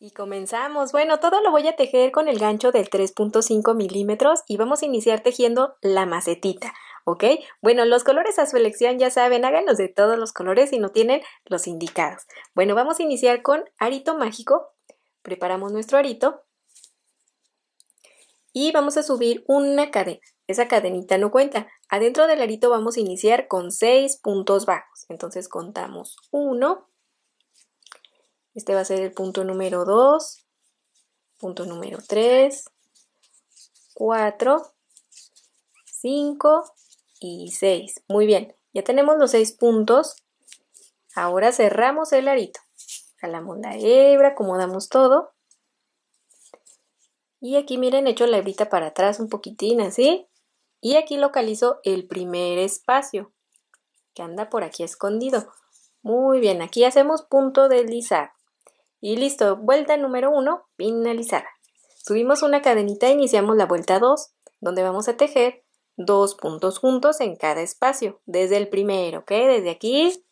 Y comenzamos. Bueno, todo lo voy a tejer con el gancho del 3.5 milímetros y vamos a iniciar tejiendo la macetita, ¿ok? Bueno, los colores a su elección ya saben, háganlos de todos los colores si no tienen los indicados. Bueno, vamos a iniciar con arito mágico. Preparamos nuestro arito y vamos a subir una cadena. Esa cadenita no cuenta. Adentro del arito vamos a iniciar con 6 puntos bajos. Entonces contamos 1, este va a ser el punto número 2, punto número 3, 4, 5 y 6. Muy bien, ya tenemos los 6 puntos. Ahora cerramos el arito. Jalamos la hebra, acomodamos todo. Y aquí miren, echo la hebrita para atrás un poquitín así. Y aquí localizo el primer espacio que anda por aquí escondido. Muy bien, aquí hacemos punto deslizado. Y listo, vuelta número 1 finalizada. Subimos una cadenita e iniciamos la vuelta 2, donde vamos a tejer dos puntos juntos en cada espacio, desde el primero, ¿ok? Desde aquí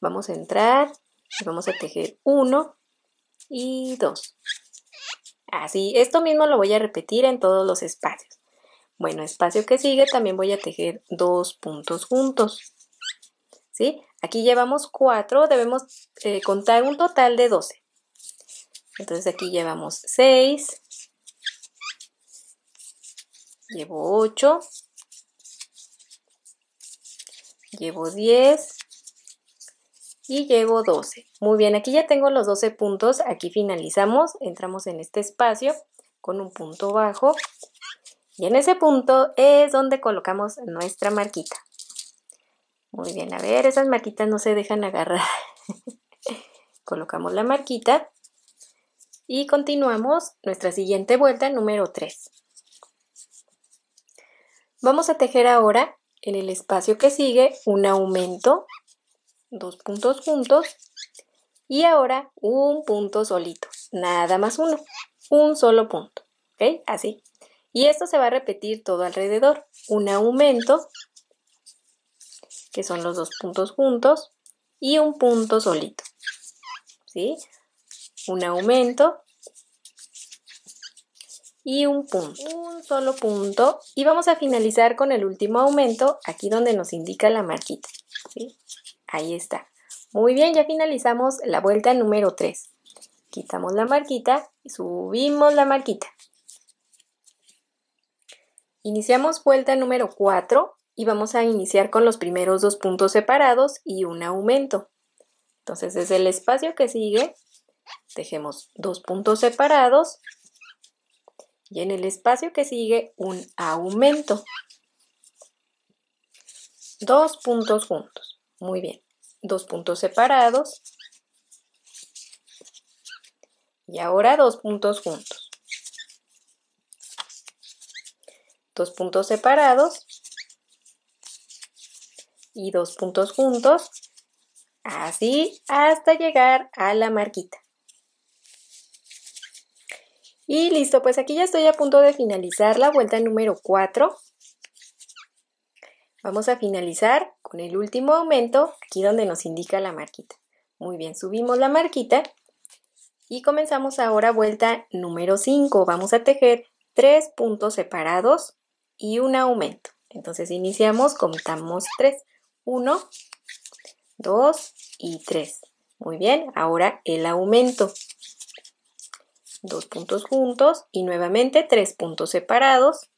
vamos a entrar y vamos a tejer 1 y 2. Así, esto mismo lo voy a repetir en todos los espacios. Bueno, espacio que sigue también voy a tejer dos puntos juntos. ¿Sí? Aquí llevamos 4, debemos eh, contar un total de 12. Entonces aquí llevamos 6, llevo 8, llevo 10 y llevo 12. Muy bien, aquí ya tengo los 12 puntos, aquí finalizamos, entramos en este espacio con un punto bajo. Y en ese punto es donde colocamos nuestra marquita. Muy bien, a ver, esas marquitas no se dejan agarrar. Colocamos la marquita y continuamos nuestra siguiente vuelta número 3. Vamos a tejer ahora en el espacio que sigue un aumento, dos puntos juntos y ahora un punto solito, nada más uno, un solo punto, ¿ok? Así. Y esto se va a repetir todo alrededor, un aumento, que son los dos puntos juntos, y un punto solito, ¿sí? Un aumento y un punto, un solo punto y vamos a finalizar con el último aumento aquí donde nos indica la marquita. Ahí está. Muy bien, ya finalizamos la vuelta número 3. Quitamos la marquita y subimos la marquita. Iniciamos vuelta número 4 y vamos a iniciar con los primeros dos puntos separados y un aumento. Entonces, desde el espacio que sigue, Tejemos dos puntos separados y en el espacio que sigue un aumento. Dos puntos juntos. Muy bien. Dos puntos separados. Y ahora dos puntos juntos. Dos puntos separados. Y dos puntos juntos. Así hasta llegar a la marquita. Y listo, pues aquí ya estoy a punto de finalizar la vuelta número 4. Vamos a finalizar con el último aumento, aquí donde nos indica la marquita. Muy bien, subimos la marquita y comenzamos ahora vuelta número 5. Vamos a tejer tres puntos separados y un aumento. Entonces iniciamos, contamos 3. 1, 2 y 3. Muy bien, ahora el aumento dos puntos juntos y nuevamente tres puntos separados.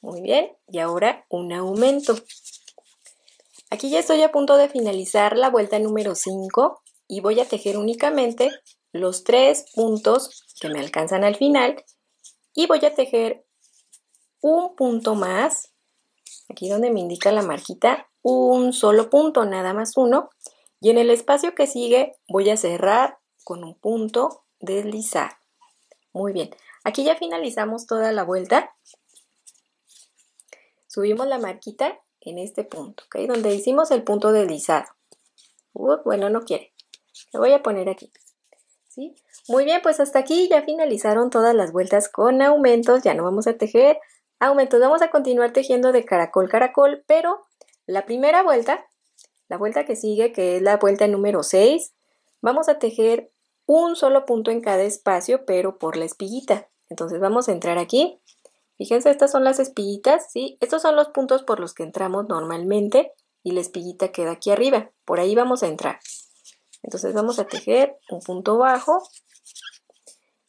Muy bien, y ahora un aumento. Aquí ya estoy a punto de finalizar la vuelta número 5 y voy a tejer únicamente los tres puntos que me alcanzan al final y voy a tejer un punto más, aquí donde me indica la marquita, un solo punto, nada más uno, y en el espacio que sigue voy a cerrar con un punto deslizar. Muy bien, aquí ya finalizamos toda la vuelta. Subimos la marquita en este punto, ¿ok? Donde hicimos el punto deslizado. Bueno, no quiere. Lo voy a poner aquí. ¿Sí? Muy bien, pues hasta aquí ya finalizaron todas las vueltas con aumentos. Ya no vamos a tejer aumentos. Vamos a continuar tejiendo de caracol caracol, pero la primera vuelta la vuelta que sigue, que es la vuelta número 6, vamos a tejer un solo punto en cada espacio, pero por la espiguita. Entonces vamos a entrar aquí. Fíjense, estas son las espiguitas, ¿sí? Estos son los puntos por los que entramos normalmente y la espiguita queda aquí arriba. Por ahí vamos a entrar. Entonces vamos a tejer un punto bajo,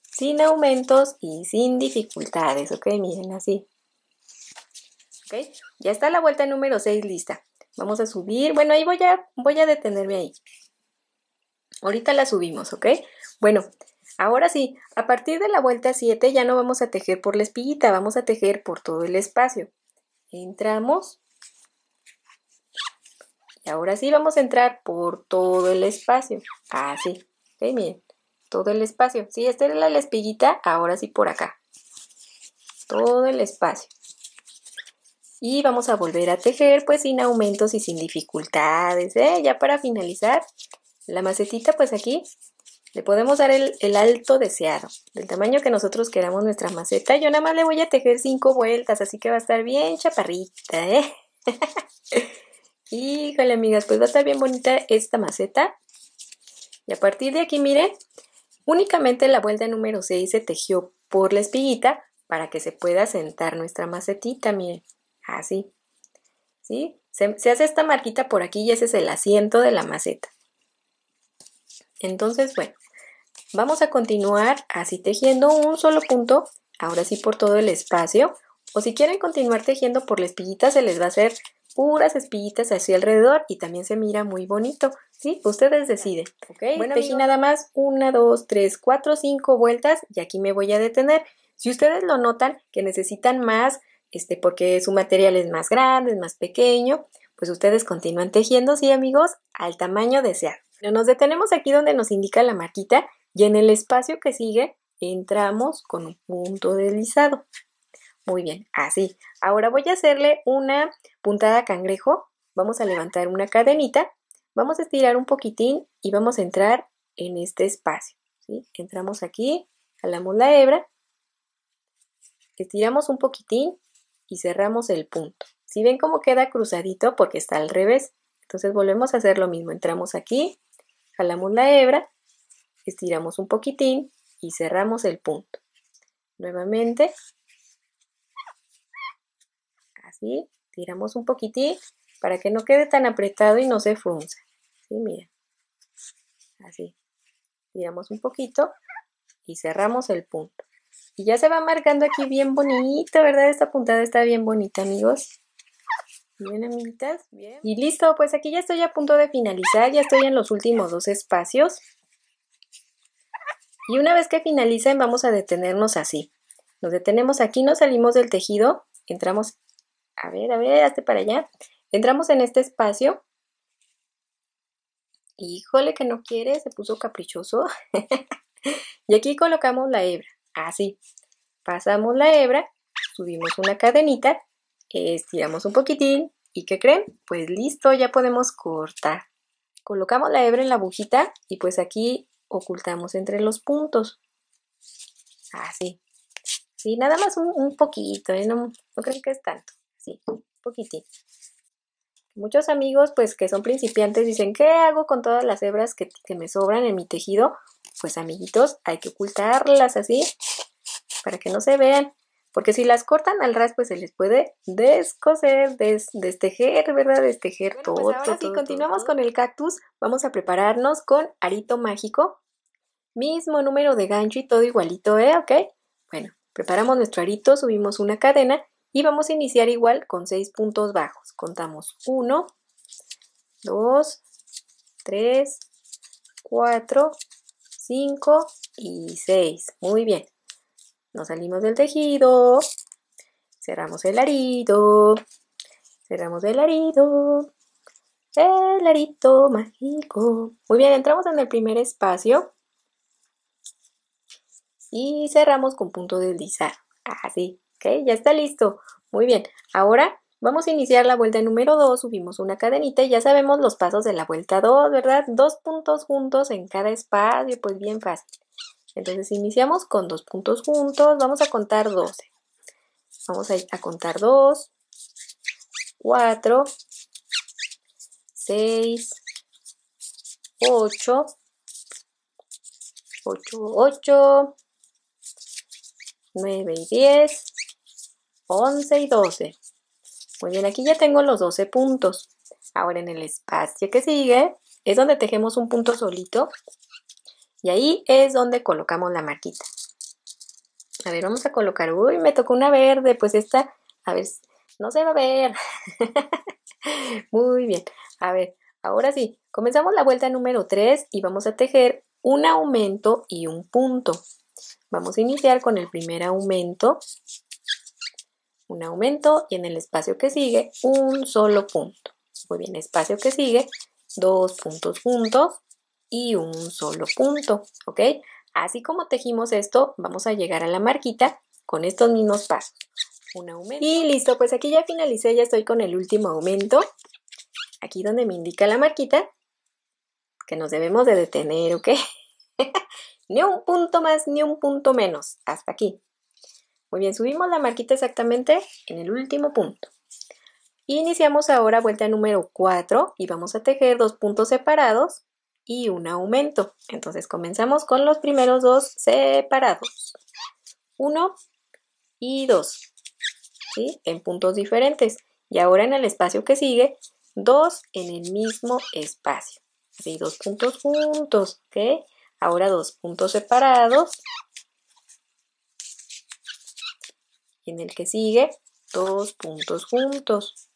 sin aumentos y sin dificultades, ¿ok? Miren así. ¿Ok? Ya está la vuelta número 6 lista. Vamos a subir. Bueno, ahí voy a, voy a detenerme ahí. Ahorita la subimos, ¿ok? Bueno, ahora sí, a partir de la vuelta 7 ya no vamos a tejer por la espiguita, vamos a tejer por todo el espacio. Entramos. Y ahora sí vamos a entrar por todo el espacio. Así. ¿Ok? Miren, todo el espacio. Sí, esta era la espiguita, ahora sí por acá. Todo el espacio. Y vamos a volver a tejer pues sin aumentos y sin dificultades. ¿eh? Ya para finalizar, la macetita, pues aquí le podemos dar el, alto deseado, del tamaño que nosotros queramos nuestra maceta. Yo nada más le voy a tejer cinco vueltas, así que va a estar bien chaparrita, ¿eh? Híjole, amigas, pues va a estar bien bonita esta maceta. Y a partir de aquí, miren, únicamente la vuelta número 6 se tejió por la espiguita para que se pueda sentar nuestra macetita, miren, así. ¿Sí? Se, se hace esta marquita por aquí y ese es el asiento de la maceta. Entonces, bueno, vamos a continuar así tejiendo un solo punto, ahora sí por todo el espacio. O si quieren continuar tejiendo por la espiguita, se les va a hacer puras espiguitas hacia alrededor y también se mira muy bonito. ¿Sí? Ustedes deciden. ¿ok? Bueno, tejí nada más una, dos, tres, cuatro, cinco vueltas y aquí me voy a detener. Si ustedes lo notan que necesitan más, este, porque su material es más grande, es más pequeño, pues ustedes continúan tejiendo, sí amigos, al tamaño deseado. Nos detenemos aquí donde nos indica la marquita y en el espacio que sigue entramos con un punto deslizado. Muy bien, así. Ahora voy a hacerle una puntada cangrejo. Vamos a levantar una cadenita, vamos a estirar un poquitín y vamos a entrar en este espacio. ¿sí? Entramos aquí, jalamos la hebra, estiramos un poquitín y cerramos el punto. Si ven cómo queda cruzadito porque está al revés, entonces volvemos a hacer lo mismo. Entramos aquí, jalamos la hebra, estiramos un poquitín y cerramos el punto. Nuevamente, así, tiramos un poquitín para que no quede tan apretado y no se frunza. ¿Sí? Mira, así, tiramos un poquito y cerramos el punto. Y ya se va marcando aquí bien bonito, ¿verdad? Esta puntada está bien bonita, amigos. Bien, amiguitas, bien. Y listo, pues aquí ya estoy a punto de finalizar, ya estoy en los últimos dos espacios. Y una vez que finalicen vamos a detenernos así. Nos detenemos aquí, nos salimos del tejido, entramos, a ver, a ver, hazte para allá. Entramos en este espacio. Híjole que no quiere, se puso caprichoso. y aquí colocamos la hebra, así. Pasamos la hebra, subimos una cadenita estiramos un poquitín y ¿qué creen? Pues listo, ya podemos cortar. Colocamos la hebra en la agujita y pues aquí ocultamos entre los puntos. Así. Sí, nada más un, poquito, ¿eh? no, no creen que es tanto. Sí, un poquitín. Muchos amigos, pues que son principiantes, dicen, ¿qué hago con todas las hebras que, que me sobran en mi tejido? Pues amiguitos, hay que ocultarlas así para que no se vean. Porque si las cortan al ras, pues se les puede descoser, destejer, ¿verdad? Destejer pues todo. Pues ahora sí, continuamos con el cactus. Vamos a prepararnos con arito mágico. Mismo número de gancho y todo igualito, ¿eh? ¿Ok? Bueno, preparamos nuestro arito, subimos una cadena y vamos a iniciar igual con seis puntos bajos. Contamos 1, 2, 3, 4, 5 y 6. Muy bien. Nos salimos del tejido, cerramos el arito, cerramos el arito, el arito mágico. Muy bien, entramos en el primer espacio y cerramos con punto de deslizar. Así, ya está listo. Muy bien, ahora vamos a iniciar la vuelta número 2, subimos una cadenita y ya sabemos los pasos de la vuelta 2, ¿verdad? Dos puntos juntos en cada espacio, pues bien fácil. Entonces iniciamos con dos puntos juntos, vamos a contar 12. Vamos a, contar 2, 4, 6, 8, 8, 8, 9 y 10, 11 y 12. Muy bien, aquí ya tengo los 12 puntos. Ahora en el espacio que sigue es donde tejemos un punto solito y ahí es donde colocamos la marquita. A ver, vamos a colocar, uy, me tocó una verde, pues esta, a ver, no se va a ver. Muy bien, a ver, ahora sí, comenzamos la vuelta número 3 y vamos a tejer un aumento y un punto. Vamos a iniciar con el primer aumento, un aumento y en el espacio que sigue un solo punto. Muy bien, espacio que sigue, dos puntos juntos y un solo punto, ¿ok? Así como tejimos esto, vamos a llegar a la marquita con estos mismos pasos. Un aumento. Y listo, pues aquí ya finalicé, ya estoy con el último aumento. Aquí donde me indica la marquita, que nos debemos de detener, ¿ok? ni un punto más, ni un punto menos. Hasta aquí. Muy bien, subimos la marquita exactamente en el último punto. Iniciamos ahora vuelta número 4 y vamos a tejer dos puntos separados y un aumento. Entonces comenzamos con los primeros dos separados. Uno y dos. ¿sí? En puntos diferentes. Y ahora en el espacio que sigue, dos en el mismo espacio. Así, dos puntos juntos. ¿ok? Ahora dos puntos separados. Y en el que sigue, dos puntos juntos.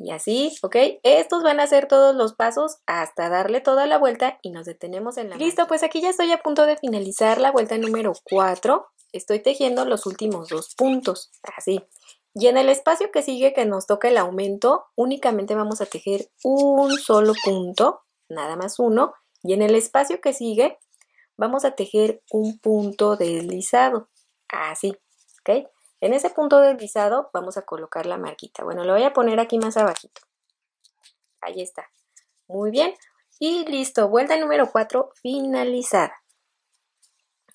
Y así, ¿ok? Estos van a ser todos los pasos hasta darle toda la vuelta y nos detenemos en la... Listo, pues aquí ya estoy a punto de finalizar la vuelta número 4. Estoy tejiendo los últimos dos puntos, así. Y en el espacio que sigue que nos toca el aumento, únicamente vamos a tejer un solo punto, nada más uno. Y en el espacio que sigue, vamos a tejer un punto deslizado, así, ¿ok? En ese punto deslizado vamos a colocar la marquita. Bueno, lo voy a poner aquí más abajito. Ahí está. Muy bien. Y listo, vuelta número 4 finalizada.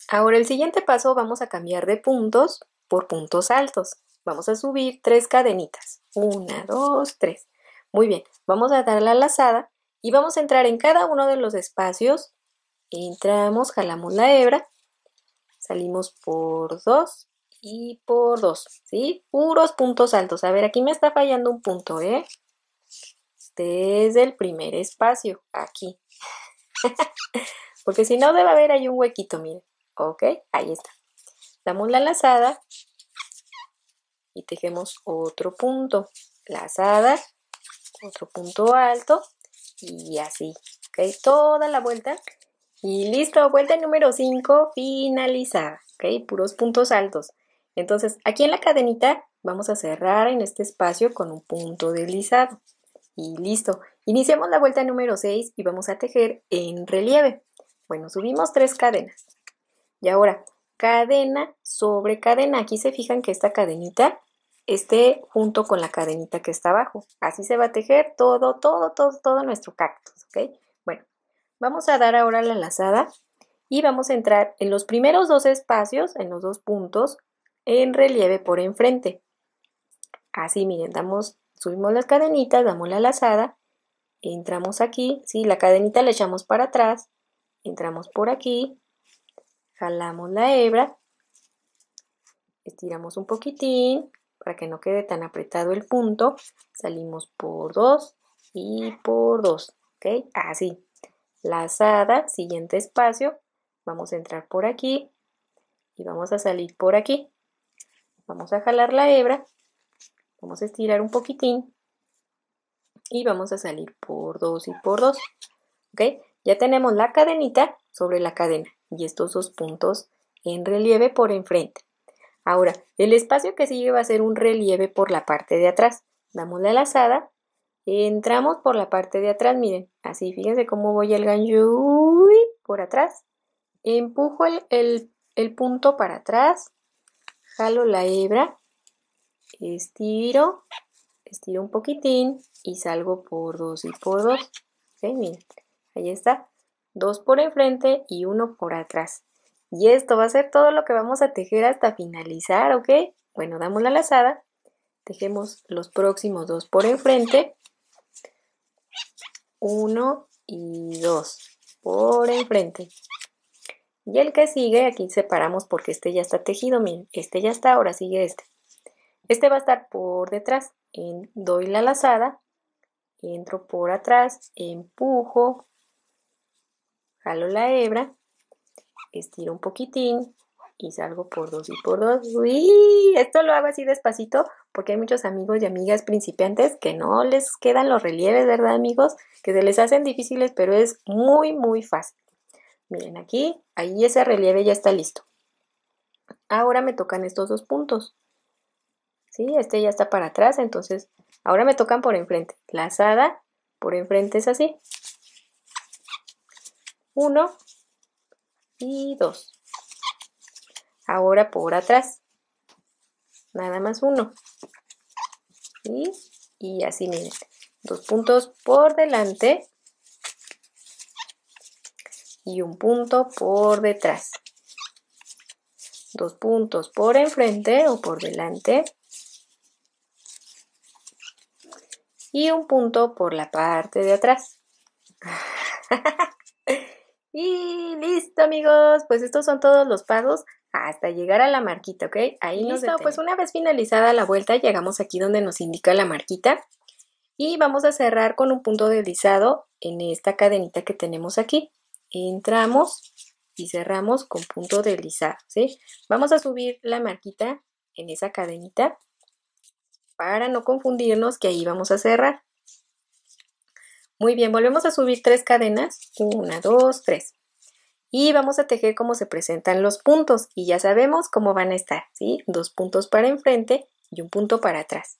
Ahora el siguiente paso vamos a cambiar de puntos por puntos altos. Vamos a subir tres cadenitas. Una, dos, tres. Muy bien, vamos a dar la lazada y vamos a entrar en cada uno de los espacios. Entramos, jalamos la hebra, salimos por dos y por 2, ¿sí? Puros puntos altos. A ver, aquí me está fallando un punto, ¿eh? Desde el primer espacio, aquí. Porque si no, debe haber ahí un huequito, miren. Ok, ahí está. Damos la lazada y tejemos otro punto. Lazada, otro punto alto y así. Ok, toda la vuelta. Y listo, vuelta número 5 finalizada. Ok, puros puntos altos. Entonces, aquí en la cadenita vamos a cerrar en este espacio con un punto deslizado. Y listo. Iniciamos la vuelta número 6 y vamos a tejer en relieve. Bueno, subimos tres cadenas. Y ahora, cadena sobre cadena. Aquí se fijan que esta cadenita esté junto con la cadenita que está abajo. Así se va a tejer todo, todo, todo, todo nuestro cactus, ¿ok? Vamos a dar ahora la lazada y vamos a entrar en los primeros dos espacios, en los dos puntos, en relieve por enfrente. Así, miren, damos, subimos las cadenitas, damos la lazada, entramos aquí, ¿sí? La cadenita la echamos para atrás, entramos por aquí, jalamos la hebra, estiramos un poquitín para que no quede tan apretado el punto, salimos por dos y por dos, ¿ok? Así, lazada, siguiente espacio, vamos a entrar por aquí y vamos a salir por aquí. Vamos a jalar la hebra, vamos a estirar un poquitín y vamos a salir por dos y por dos. ¿Ok? Ya tenemos la cadenita sobre la cadena y estos dos puntos en relieve por enfrente. Ahora, el espacio que sigue va a ser un relieve por la parte de atrás. Damos la lazada, entramos por la parte de atrás, miren, así, fíjense cómo voy el gancho por atrás. Empujo el, el punto para atrás, jalo la hebra, estiro, estiro un poquitín y salgo por dos y por dos. Miren, ahí está. Dos por enfrente y uno por atrás. Y esto va a ser todo lo que vamos a tejer hasta finalizar, ¿ok? Bueno, damos la lazada, tejemos los próximos dos por enfrente Uno y dos por enfrente. Y el que sigue, aquí separamos porque este ya está tejido, miren, este ya está, ahora sigue este. Este va a estar por detrás, en, doy la lazada, entro por atrás, empujo, jalo la hebra, estiro un poquitín y salgo por dos y por dos. Uy, esto lo hago así despacito porque hay muchos amigos y amigas principiantes que no les quedan los relieves, ¿verdad amigos? Que se les hacen difíciles, pero es muy, muy fácil. Miren aquí, ahí ese relieve ya está listo. Ahora me tocan estos dos puntos. ¿Sí? Este ya está para atrás, entonces ahora me tocan por enfrente. Lazada por enfrente es así. Uno y dos. Ahora por atrás. Nada más uno. Y así, miren. Dos puntos por delante y un punto por detrás. Dos puntos por enfrente o por delante y un punto por la parte de atrás. y listo amigos, pues estos son todos los pasos hasta llegar a la marquita, ¿ok? Ahí nos Listo, pues una vez finalizada la vuelta llegamos aquí donde nos indica la marquita y vamos a cerrar con un punto deslizado en esta cadenita que tenemos aquí entramos y cerramos con punto deslizado, ¿sí? Vamos a subir la marquita en esa cadenita para no confundirnos que ahí vamos a cerrar. Muy bien, volvemos a subir tres cadenas, una, dos, tres. Y vamos a tejer como se presentan los puntos y ya sabemos cómo van a estar, ¿sí? Dos puntos para enfrente y un punto para atrás.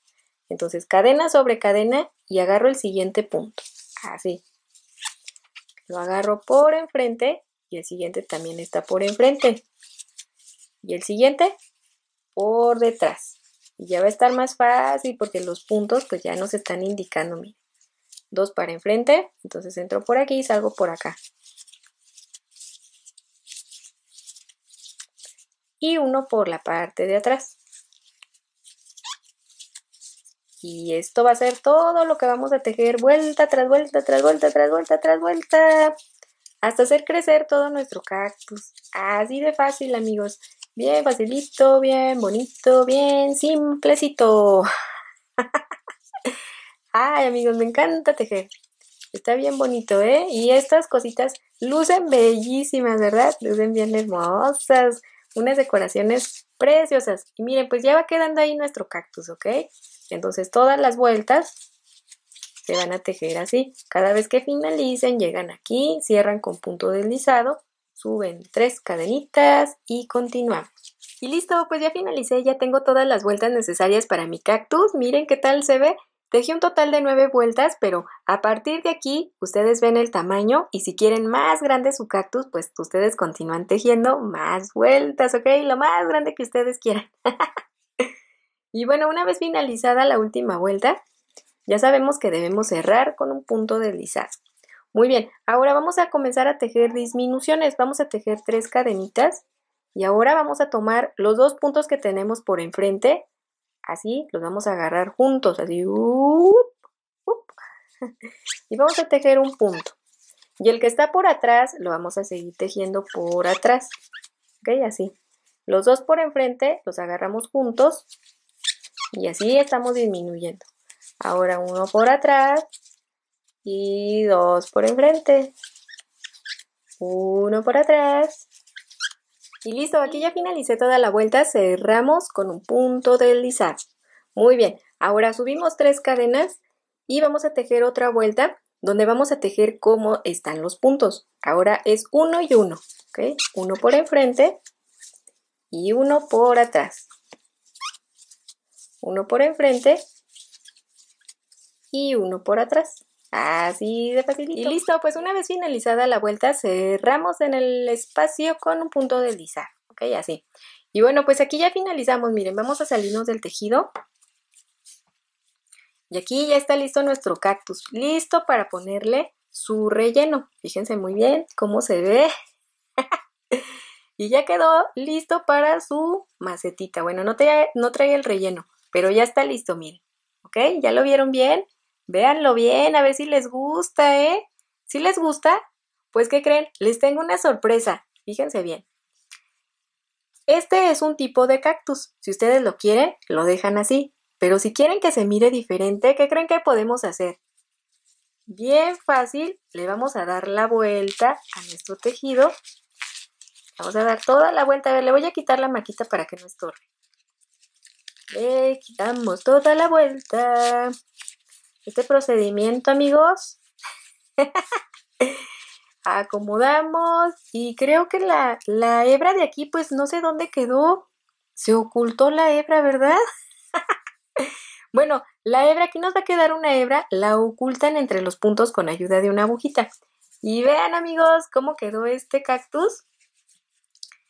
Entonces, cadena sobre cadena y agarro el siguiente punto, así. Lo agarro por enfrente y el siguiente también está por enfrente. Y el siguiente por detrás. Y ya va a estar más fácil porque los puntos pues ya nos están indicando, Dos para enfrente, entonces entro por aquí y salgo por acá. Y uno por la parte de atrás. Y esto va a ser todo lo que vamos a tejer vuelta tras vuelta, tras vuelta, tras vuelta, tras vuelta. Hasta hacer crecer todo nuestro cactus. Así de fácil, amigos. Bien facilito, bien bonito, bien simplecito. Ay, amigos, me encanta tejer. Está bien bonito, ¿eh? Y estas cositas lucen bellísimas, ¿verdad? Lucen bien hermosas. Unas decoraciones preciosas. Y miren, pues ya va quedando ahí nuestro cactus, ¿ok? Entonces todas las vueltas se van a tejer así. Cada vez que finalicen, llegan aquí, cierran con punto deslizado, suben tres cadenitas y continuamos. Y listo, pues ya finalicé, ya tengo todas las vueltas necesarias para mi cactus. Miren qué tal se ve. Tejí un total de nueve vueltas, pero a partir de aquí ustedes ven el tamaño y si quieren más grande su cactus, pues ustedes continúan tejiendo más vueltas, ¿ok? Lo más grande que ustedes quieran. Y bueno, una vez finalizada la última vuelta, ya sabemos que debemos cerrar con un punto deslizado. Muy bien, ahora vamos a comenzar a tejer disminuciones. Vamos a tejer tres cadenitas y ahora vamos a tomar los dos puntos que tenemos por enfrente. Así, los vamos a agarrar juntos, así. y vamos a tejer un punto. Y el que está por atrás lo vamos a seguir tejiendo por atrás. ¿Ok? Así. Los dos por enfrente los agarramos juntos y así estamos disminuyendo. Ahora uno por atrás y dos por enfrente. Uno por atrás. Y listo, aquí ya finalicé toda la vuelta. Cerramos con un punto deslizado. Muy bien, ahora subimos tres cadenas y vamos a tejer otra vuelta donde vamos a tejer cómo están los puntos. Ahora es uno y uno, ¿ok? Uno por enfrente y uno por atrás uno por enfrente y uno por atrás. Así de facilito. Y listo, pues una vez finalizada la vuelta, cerramos en el espacio con un punto de lisa. Ok, así. Y bueno, pues aquí ya finalizamos. Miren, vamos a salirnos del tejido. Y aquí ya está listo nuestro cactus. Listo para ponerle su relleno. Fíjense muy bien cómo se ve. y ya quedó listo para su macetita. Bueno, no, no trae el relleno, pero ya está listo, miren. ¿Ok? ¿Ya lo vieron bien? Véanlo bien, a ver si les gusta, ¿eh? ¿Si les gusta? Pues, ¿qué creen? Les tengo una sorpresa. Fíjense bien. Este es un tipo de cactus. Si ustedes lo quieren, lo dejan así. Pero si quieren que se mire diferente, ¿qué creen que podemos hacer? Bien fácil, le vamos a dar la vuelta a nuestro tejido. Vamos a dar toda la vuelta. A ver, le voy a quitar la maquita para que no estorbe. Le quitamos toda la vuelta. Este procedimiento, amigos. Acomodamos y creo que la, la hebra de aquí, pues no sé dónde quedó. Se ocultó la hebra, ¿verdad? bueno, la hebra, aquí nos va a quedar una hebra, la ocultan entre los puntos con ayuda de una agujita. Y vean amigos cómo quedó este cactus.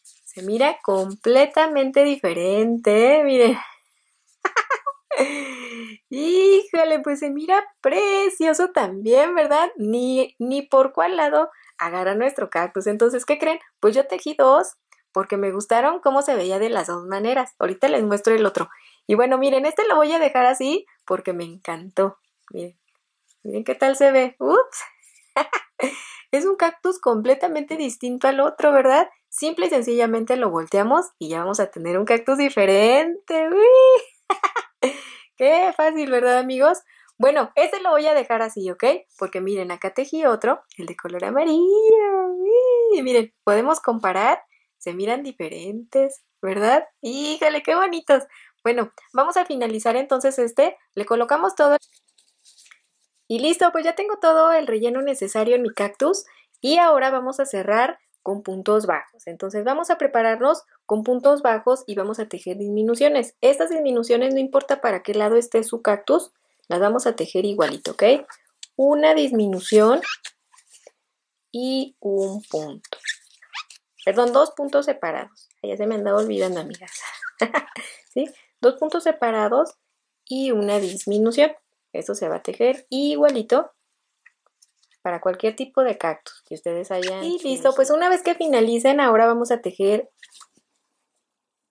Se mira completamente diferente, miren. Híjole, pues se mira precioso también, ¿verdad? Ni, ni por cuál lado agarra nuestro cactus. Entonces, ¿qué creen? Pues yo tejí dos porque me gustaron cómo se veía de las dos maneras. Ahorita les muestro el otro. Y bueno, miren, este lo voy a dejar así porque me encantó. Miren, miren qué tal se ve. Ups. es un cactus completamente distinto al otro, ¿verdad? Simple y sencillamente lo volteamos y ya vamos a tener un cactus diferente. ¡Uy! Qué fácil, ¿verdad, amigos? Bueno, este lo voy a dejar así, ¿ok? Porque miren, acá tejí otro, el de color amarillo. Y miren, podemos comparar, se miran diferentes, ¿verdad? Híjole, qué bonitos. Bueno, vamos a finalizar entonces este. Le colocamos todo. Y listo, pues ya tengo todo el relleno necesario en mi cactus. Y ahora vamos a cerrar con puntos bajos. Entonces vamos a prepararnos con puntos bajos y vamos a tejer disminuciones. Estas disminuciones no importa para qué lado esté su cactus, las vamos a tejer igualito, ¿ok? Una disminución y un punto. Perdón, dos puntos separados. Ya se me andaba olvidando, amigas. ¿Sí? Dos puntos separados y una disminución. Esto se va a tejer igualito para cualquier tipo de cactus que ustedes hayan. Y listo, pues una vez que finalicen, ahora vamos a tejer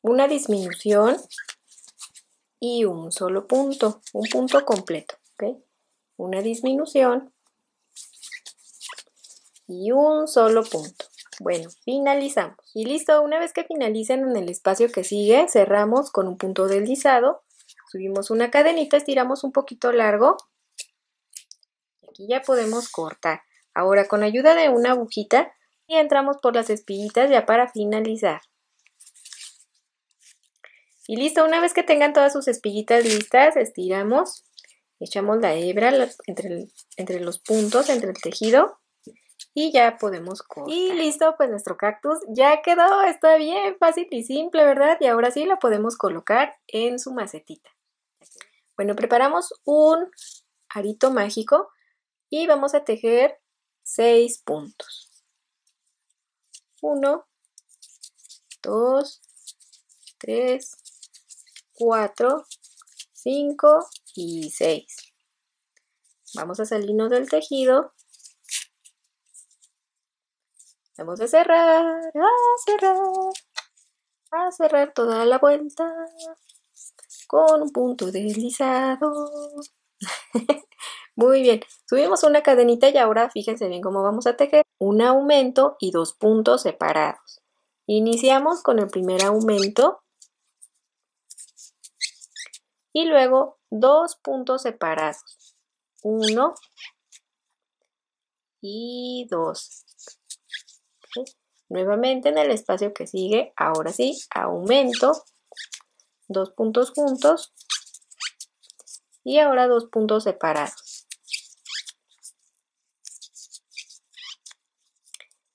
una disminución y un solo punto, un punto completo, ¿ok? Una disminución y un solo punto. Bueno, finalizamos. Y listo, una vez que finalicen en el espacio que sigue, cerramos con un punto deslizado, subimos una cadenita, estiramos un poquito largo aquí ya podemos cortar. Ahora con ayuda de una agujita y entramos por las espiguitas ya para finalizar. Y listo, una vez que tengan todas sus espiguitas listas, estiramos, echamos la hebra entre, entre los puntos, entre el tejido y ya podemos cortar. Y listo, pues nuestro cactus ya quedó, está bien fácil y simple, ¿verdad? Y ahora sí lo podemos colocar en su macetita. Bueno, preparamos un arito mágico y vamos a tejer 6 puntos. 1, 2, 3, 4, 5 y 6. Vamos a salirnos del tejido. Vamos a cerrar, a cerrar, a cerrar toda la vuelta con un punto deslizado. Muy bien, subimos una cadenita y ahora fíjense bien cómo vamos a tejer un aumento y dos puntos separados. Iniciamos con el primer aumento y luego dos puntos separados. Uno y dos. Nuevamente en el espacio que sigue, ahora sí, aumento, dos puntos juntos y ahora dos puntos separados.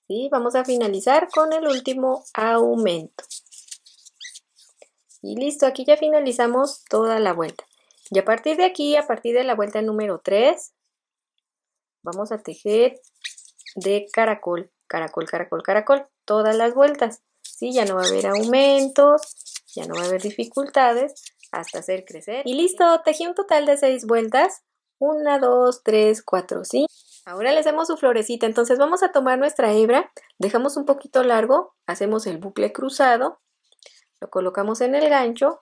¿Sí? Vamos a finalizar con el último aumento. Y listo, aquí ya finalizamos toda la vuelta. Y a partir de aquí, a partir de la vuelta número 3, vamos a tejer de caracol, caracol, caracol, caracol, todas las vueltas. ¿sí? Ya no va a haber aumentos, ya no va a haber dificultades hasta hacer crecer. Y listo, tejí un total de 6 vueltas. 1, 2, 3, 4, 5. Ahora le hacemos su florecita, entonces vamos a tomar nuestra hebra, dejamos un poquito largo, hacemos el bucle cruzado, lo colocamos en el gancho,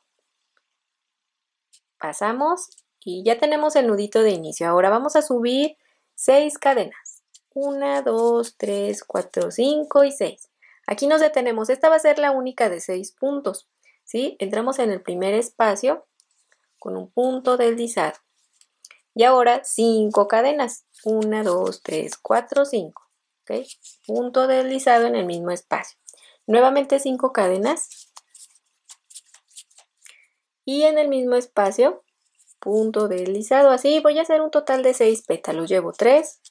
pasamos y ya tenemos el nudito de inicio. Ahora vamos a subir 6 cadenas. 1, 2, 3, 4, 5 y 6. Aquí nos detenemos. Esta va a ser la única de 6 puntos. ¿sí? Entramos en el primer espacio con un punto deslizado. Y ahora 5 cadenas. 1, 2, 3, 4, 5. ¿okay? Punto deslizado en el mismo espacio. Nuevamente 5 cadenas. Y en el mismo espacio, punto deslizado. Así voy a hacer un total de 6 pétalos. Llevo 3.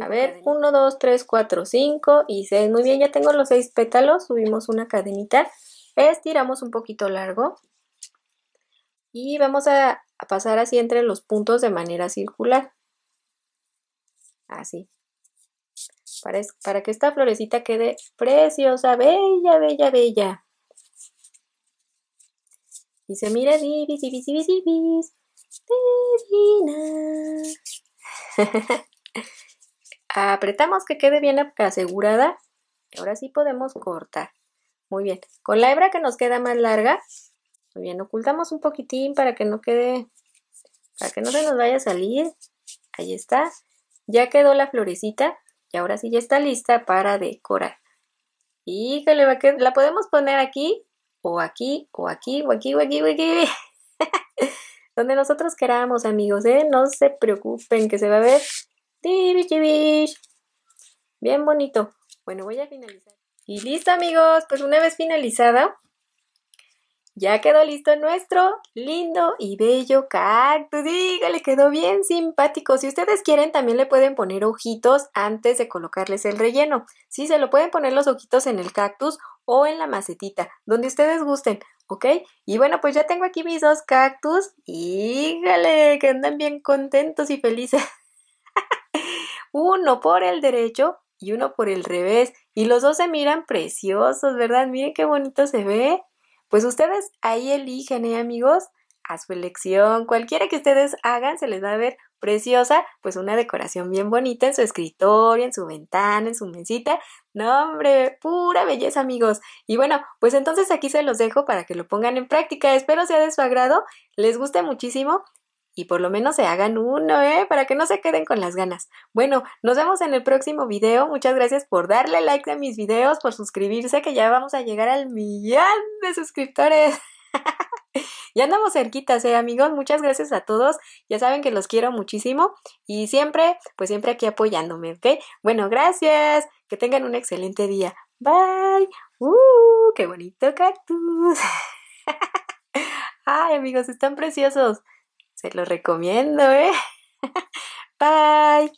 A ver, 1, 2, 3, 4, 5 y 6. Muy bien, ya tengo los 6 pétalos. Subimos una cadenita. Estiramos un poquito largo. Y vamos a, a pasar así entre los puntos de manera circular. Así. Para, para que esta florecita quede preciosa, bella, bella, bella. Y se mira divis, divis, divis, divis. Divina. Apretamos que quede bien asegurada. Ahora sí podemos cortar. Muy bien. Con la hebra que nos queda más larga, muy bien, ocultamos un poquitín para que no quede, para que no se nos vaya a salir. Ahí está. Ya quedó la florecita y ahora sí ya está lista para decorar. Híjole, la podemos poner aquí, o aquí, o aquí, o aquí, o aquí, o aquí. Donde nosotros queramos, amigos, ¿eh? No se preocupen que se va a ver. Bien bonito. Bueno, voy a finalizar. Y listo, amigos. Pues una vez finalizada, ya quedó listo nuestro lindo y bello cactus. Dígale, quedó bien simpático. Si ustedes quieren, también le pueden poner ojitos antes de colocarles el relleno. Sí, se lo pueden poner los ojitos en el cactus o en la macetita, donde ustedes gusten, ¿ok? Y bueno, pues ya tengo aquí mis dos cactus. Dígale, que andan bien contentos y felices. uno por el derecho y uno por el revés. Y los dos se miran preciosos, ¿verdad? Miren qué bonito se ve. Pues ustedes ahí eligen, ¿eh, amigos? A su elección. Cualquiera que ustedes hagan se les va a ver preciosa, pues una decoración bien bonita en su escritorio, en su ventana, en su mesita. No, hombre, pura belleza, amigos. Y bueno, pues entonces aquí se los dejo para que lo pongan en práctica. Espero sea de su agrado, les guste muchísimo y por lo menos se hagan uno, ¿eh? Para que no se queden con las ganas. Bueno, nos vemos en el próximo video. Muchas gracias por darle like a mis videos, por suscribirse, que ya vamos a llegar al millón de suscriptores. ya andamos cerquitas, ¿eh, amigos? Muchas gracias a todos. Ya saben que los quiero muchísimo y siempre, pues siempre aquí apoyándome, ¿ok? Bueno, gracias. Que tengan un excelente día. Bye. ¡Uh! ¡Qué bonito cactus! Ay, amigos, están preciosos. Se lo recomiendo, ¿eh? Bye.